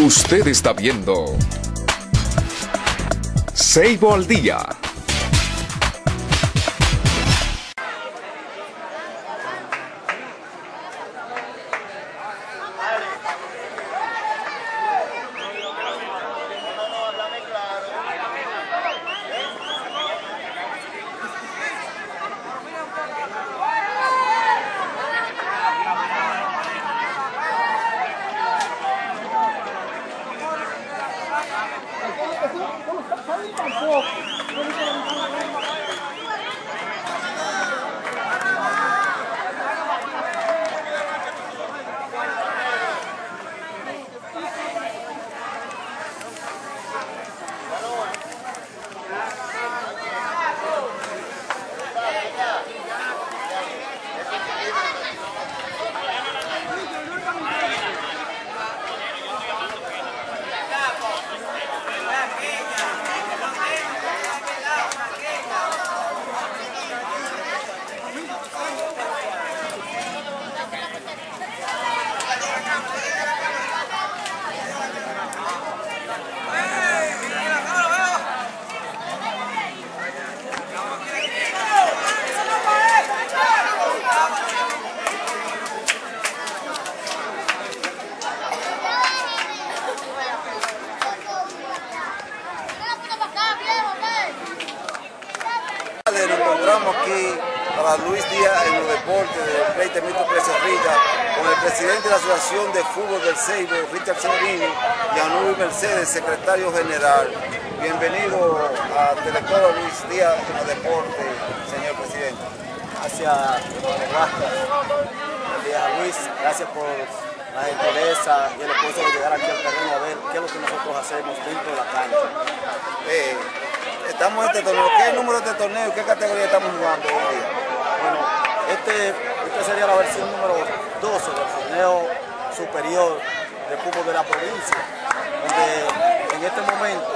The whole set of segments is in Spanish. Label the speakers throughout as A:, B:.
A: Usted está viendo Seibo al Día
B: Nos encontramos aquí para Luis Díaz en los deportes del Pleitamiento Cerrilla con el presidente de la Asociación de Fútbol del Seibo, Richard Severini, y a Luis Mercedes, secretario general. Bienvenido a Telecoro Luis Díaz en los deportes, señor presidente.
C: Gracias, Luis, gracias por la gentileza y el esfuerzo de llegar aquí al terreno a ver qué es lo que nosotros hacemos dentro de la cancha.
B: Eh, estamos en este torneo. ¿Qué número de torneo y qué categoría estamos jugando hoy día?
C: Bueno, este, este sería la versión número 12 del torneo superior de fútbol de la provincia, donde en este momento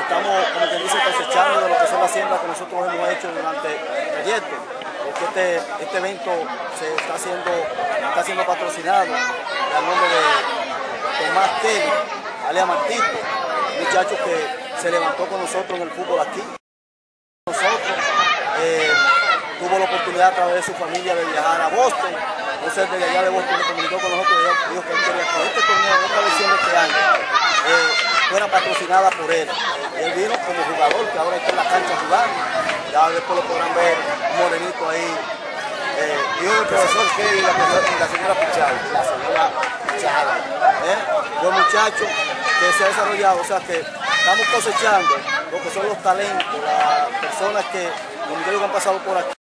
C: estamos, como quien dice, cosechando de lo que son las siembras que nosotros hemos hecho durante el proyecto, porque este, este evento se está haciendo, está siendo patrocinado al nombre de Tomás Kelly, Alea Martito, que se levantó con nosotros en el fútbol aquí. Nosotros eh, tuvo la a través de su familia de viajar a Boston. Entonces desde allá de Boston se comunicó con nosotros y dijo que él quería que este torneo, esta versión de este año, eh, fuera patrocinada por él. Y él vino como jugador, que ahora está en la cancha jugando. Ya después lo podrán ver morenito ahí. Eh,
B: Dijo el profesor Kelly la, señora Pichal.
C: la señora Chada. ¿eh? Los muchachos que se ha desarrollado, o sea que estamos cosechando lo que son los talentos, las personas que, como yo digo, han pasado por aquí,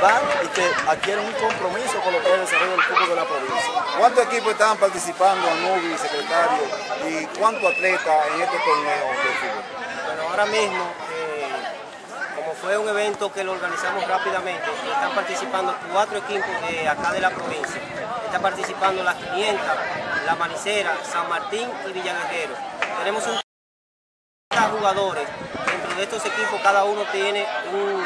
C: van y que adquieren un compromiso con lo que es el desarrollo del fútbol de la provincia.
B: ¿Cuántos equipos estaban participando, Anubi, secretario, y cuántos atletas en este torneo de fútbol?
D: Bueno, ahora mismo, eh, como fue un evento que lo organizamos rápidamente, están participando cuatro equipos de acá de la provincia. Está participando las 500, La Manicera, San Martín y Villaguerrero. Tenemos un jugadores. Dentro de estos equipos cada uno tiene un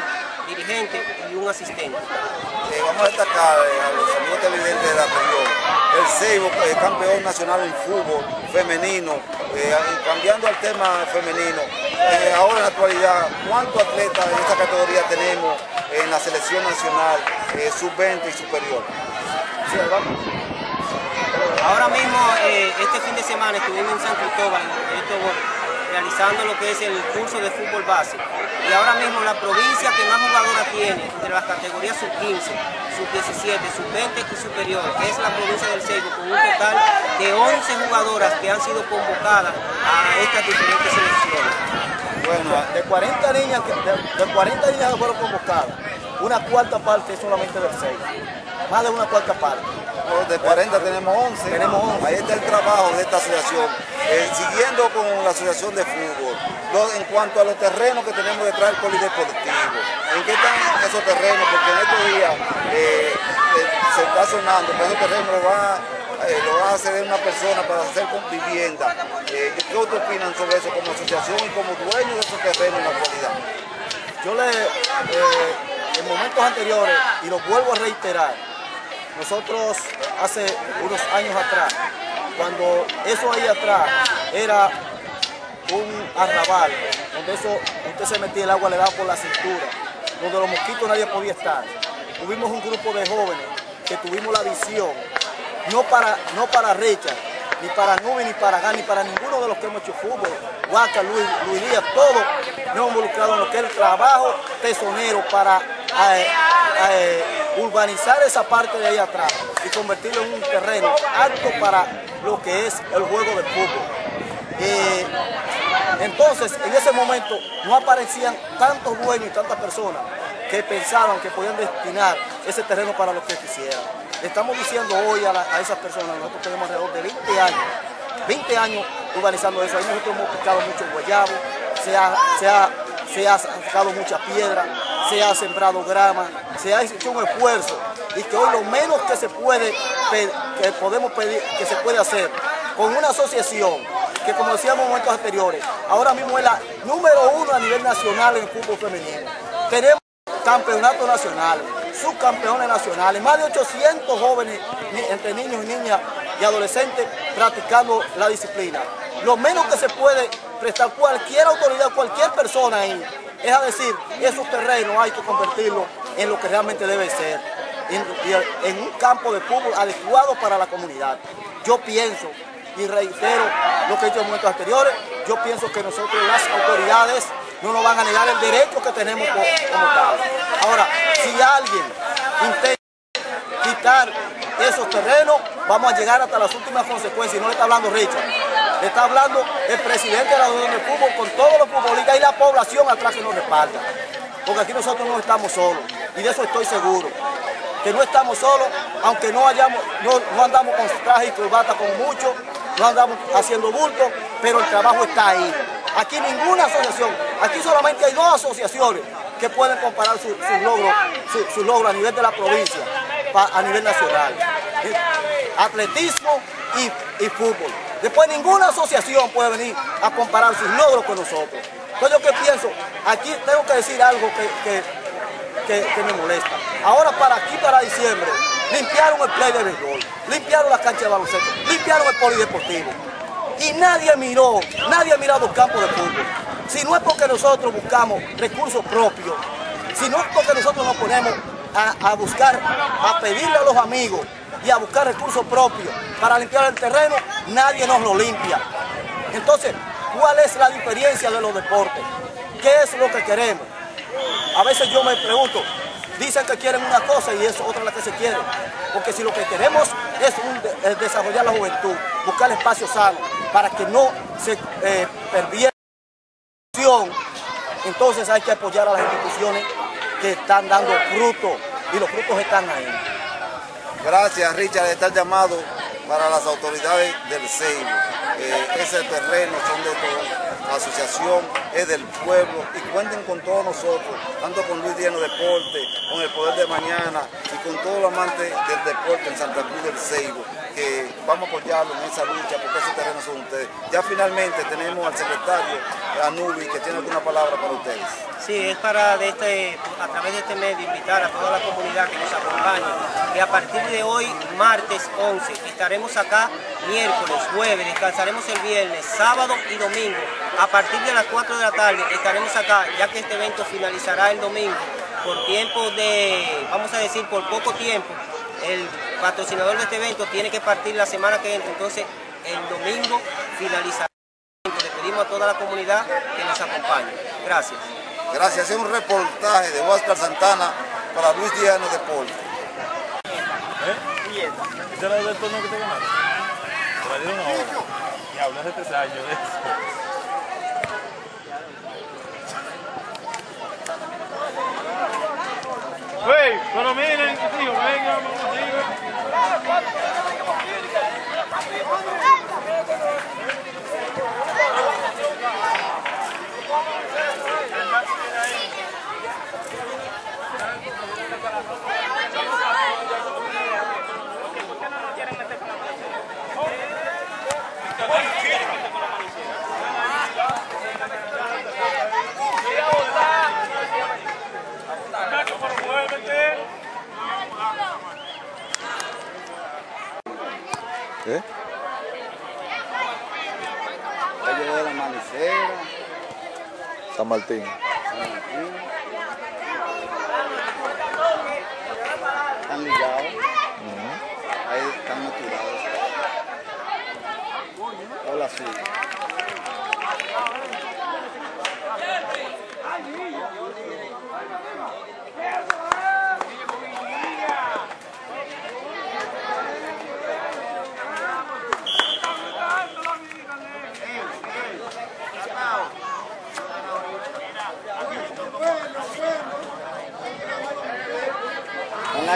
D: dirigente y un asistente.
B: Eh, vamos a destacar eh, a los amigos televidentes de la región, el Seibo, eh, campeón nacional en fútbol femenino, eh, cambiando al tema femenino, ahora en la actualidad, ¿cuántos atletas en esta categoría tenemos en la selección nacional eh, sub-20 y superior?
C: Sí.
D: Ahora mismo, este fin de semana estuvimos en San Cristóbal, en Gol, realizando lo que es el curso de fútbol base. Y ahora mismo la provincia que más jugadoras tiene entre las categorías sub-15, sub-17, sub-20 y superior, es la provincia del Seibo, con un total de 11 jugadoras que han sido convocadas a estas diferentes selecciones.
C: Bueno, de 40 niñas, que- de, de 40 niñas fueron convocadas, una cuarta parte es solamente del 6. Más de una cuarta parte.
B: De 40 tenemos 11.
C: Tenemos 11.
B: Ahí está el trabajo de esta asociación. Eh, siguiendo con la asociación de fútbol, en cuanto a los terrenos que tenemos detrás del polideportivo, ¿en qué están esos terrenos? Porque en estos días eh, eh, se está sonando que esos terrenos lo va, eh, lo va a ceder una persona para hacer con vivienda. Eh, ¿Qué ustedes opinan sobre eso como asociación y como dueños de esos terrenos en la actualidad?
C: Yo le, eh, en momentos anteriores, y lo vuelvo a reiterar, nosotros hace unos años atrás cuando eso ahí atrás era un arrabal, donde eso, usted se metía el agua, le daba por la cintura, donde los mosquitos nadie podía estar. Tuvimos un grupo de jóvenes que tuvimos la visión, no para, no para ni para Nube, ni para Gani, ni para ninguno de los que hemos hecho fútbol, Huaca, Luis, Luis Díaz, todos nos hemos involucrado en lo que es el trabajo tesonero para eh, eh, urbanizar esa parte de ahí atrás y convertirlo en un terreno apto para lo que es el juego de fútbol. Eh, entonces, en ese momento no aparecían tantos dueños y tantas personas que pensaban que podían destinar ese terreno para lo que quisieran. Estamos diciendo hoy a, a esas personas, nosotros tenemos alrededor de 20 años, 20 años urbanizando eso. Ahí nosotros hemos picado mucho guayabo, se ha, se ha, se ha sacado mucha piedra, se ha sembrado grama, se ha hecho un esfuerzo y que hoy lo menos que se puede que podemos pedir que se puede hacer con una asociación que como decíamos en momentos anteriores, ahora mismo es la número uno a nivel nacional en fútbol femenino. Tenemos campeonatos nacionales, subcampeones nacionales, más de 800 jóvenes entre niños y niñas y adolescentes practicando la disciplina. Lo menos que se puede prestar cualquier autoridad, cualquier persona ahí, es a decir, esos terrenos hay que convertirlos en lo que realmente debe ser, en, un campo de fútbol adecuado para la comunidad. Yo pienso y reitero lo que he dicho en momentos anteriores, yo pienso que nosotros las autoridades no nos van a negar el derecho que tenemos como, tal. Ahora, si alguien intenta quitar esos terrenos, vamos a llegar hasta las últimas consecuencias. Y no le está hablando Richard, le está hablando el presidente de la Unión de Fútbol con todos los futbolistas y la población atrás que nos respalda. Porque aquí nosotros no estamos solos y de eso estoy seguro. Que no estamos solos, aunque no, hayamos, no, no andamos con traje y corbata con muchos, no andamos haciendo bulto, pero el trabajo está ahí. Aquí ninguna asociación, aquí solamente hay dos asociaciones que pueden comparar sus su logros a nivel de la provincia, a nivel nacional. Atletismo y, fútbol. Después ninguna asociación puede venir a comparar sus logros con nosotros. Entonces yo que pienso, aquí tengo que decir algo que, que me molesta. Ahora para aquí, para diciembre, limpiaron el play de béisbol, limpiaron la cancha de baloncesto, limpiaron el polideportivo. Y nadie miró, nadie ha mirado el campo de fútbol. Si no es porque nosotros buscamos recursos propios, si no es porque nosotros nos ponemos a, buscar, a pedirle a los amigos y a buscar recursos propios para limpiar el terreno, nadie nos lo limpia. Entonces, ¿cuál es la diferencia de los deportes? ¿Qué es lo que queremos? A veces yo me pregunto, Dicen que quieren una cosa y es otra la que se quiere. Porque si lo que queremos es, desarrollar la juventud, buscar espacios sanos para que no se eh, pierda entonces hay que apoyar a las instituciones que están dando frutos y los frutos están ahí.
B: Gracias Richard, está el llamado para las autoridades del Seibo. Eh, ese terreno son de todos la asociación es del pueblo y cuenten con todos nosotros, tanto con Luis Díaz Deporte, con el Poder de Mañana y con todos los amantes del deporte en Santa Cruz del Seibo, que vamos a apoyarlo en esa lucha porque ese terreno son ustedes. Ya finalmente tenemos al secretario Anubi que tiene alguna palabra para ustedes.
D: Sí, es para este, a través de este medio invitar a toda la comunidad que nos acompañe, que a partir de hoy, martes 11, estaremos acá miércoles, jueves, descansaremos el viernes, sábado y domingo. A partir de las 4 de la tarde estaremos acá, ya que este evento finalizará el domingo por tiempo de, vamos a decir, por poco tiempo. El patrocinador de este evento tiene que partir la semana que entra, entonces el domingo finalizará. Le pedimos a toda la comunidad que nos acompañe. Gracias.
B: Gracias. Es un reportaje de Oscar Santana para Luis Díaz Deportes.
E: ¿Eh? ¿Este era el torneo que te ganaron? Te dieron ahora. Y hablas de tres años de eso. Hey, pero miren, tío, venga, vamos,
B: ¿Eh? Ellos de la manicera.
F: San Martín.
B: San Martín. Están ligados. Uh -huh. Ahí están naturados. Hola, sí.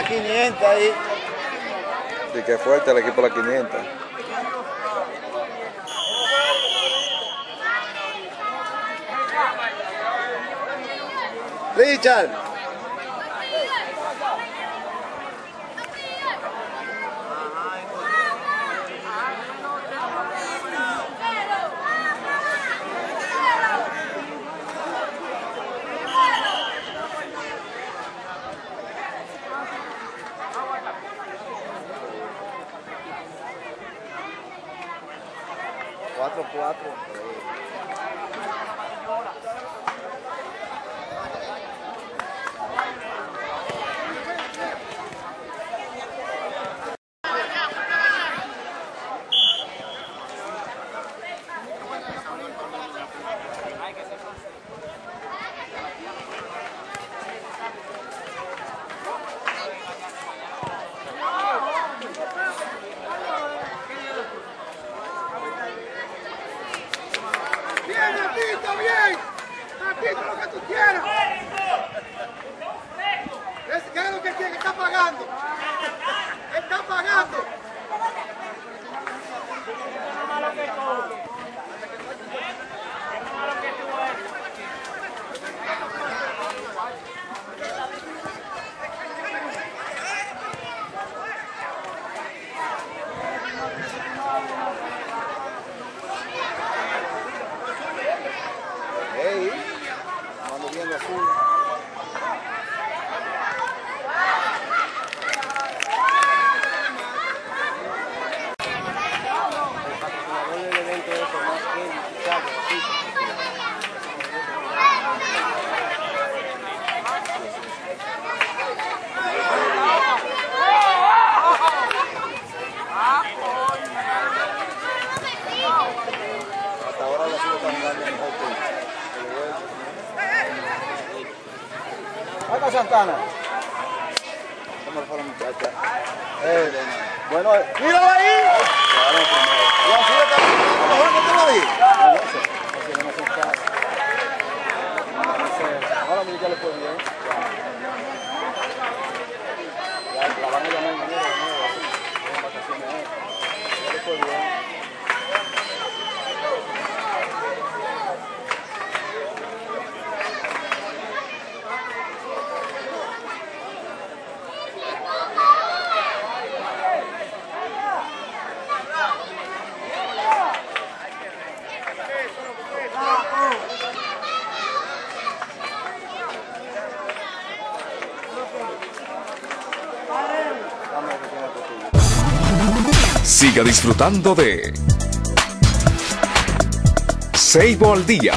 B: 500 ahí.
F: Y que fuerte el equipo de la 500.
B: Richard. 4-4. Santana. ¿Cómo fue la muchacha? Eh, bueno, eh, míralo ahí. Y así está mejor que tú lo dijiste. Ahora mi ya le fue bien. Ya, la van a llamar mañana de nuevo, así, en vacaciones. eh. Ya le fue bien. Vamos a que tiene que seguir.
A: Siga disfrutando de Seibo al Día